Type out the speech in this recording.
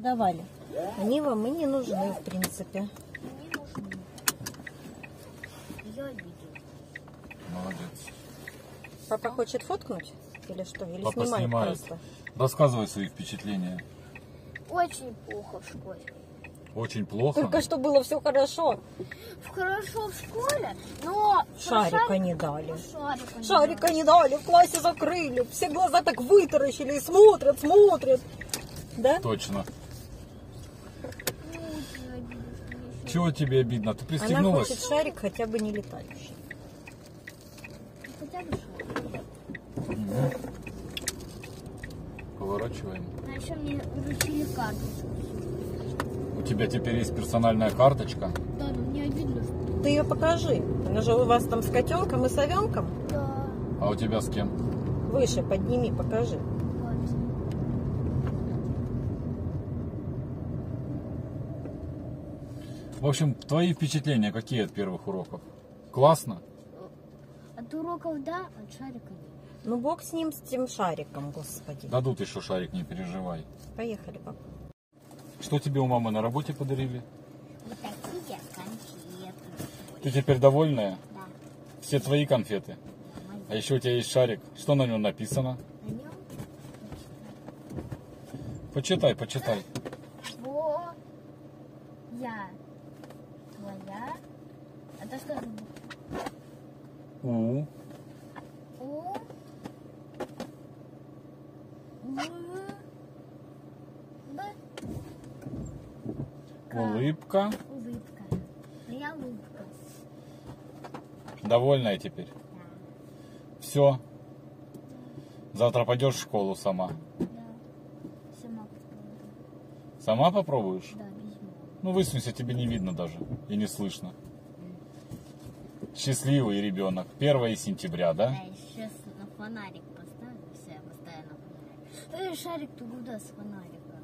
давали. Они вам и не нужны, в принципе. Не нужны. Я видел. Молодец. Папа хочет фоткнуть? Или что? Или Папа снимает, снимает. просто? Рассказывай свои впечатления. Очень плохо в школе. Очень плохо. Только что было все хорошо. Хорошо в школе, но... Шарика не дали. Шарика не Шарика не дали, в классе закрыли. Все глаза так вытаращили и смотрят, смотрят. Да? Точно. дали. Ну, очень обидно, что мне еще- Чего тебе обидно? Ты Она пристегнулась? хочет шарик хотя бы не летающий. Хотя бы шарик. Поворачиваем. А еще мне вручили карточку. У тебя теперь есть персональная карточка. Да, но мне обидно, что... Ты ее покажи. Она же у вас там с котенком и с овенком. Да, А у тебя с кем? Выше подними, покажи. В общем, твои впечатления какие от первых уроков? Классно? От уроков да, от шарика нет. Ну, бог с ним, с тем шариком, господи. Дадут еще шарик, не переживай. Поехали, папа. Что тебе у мамы на работе подарили? Вот такие конфеты. Ты теперь довольная? Да, Все твои конфеты. А еще у тебя есть шарик. Что на нем написано? на нем Почитай, почитай. Буква? У. У, В, Б, К. Улыбка. Улыбка. Моя улыбка. Довольная теперь. Да, Все. Завтра пойдешь в школу сама. да. Сама попробую. Сама попробуешь? Да, без. Ну, высунься, тебе не видно даже. И не слышно. Счастливый ребенок. 1 сентября, да? Да, сейчас на фонарик поставлю. Все, я поставила на фонарик. Шарик, ты куда с фонарика?